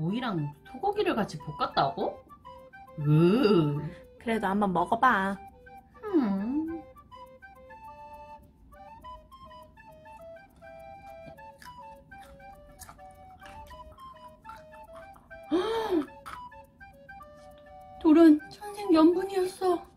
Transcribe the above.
오이랑 소고기를 같이 볶았다고? 으. 그래도 한번 먹어봐. 음. 돌은 천생 연분이었어.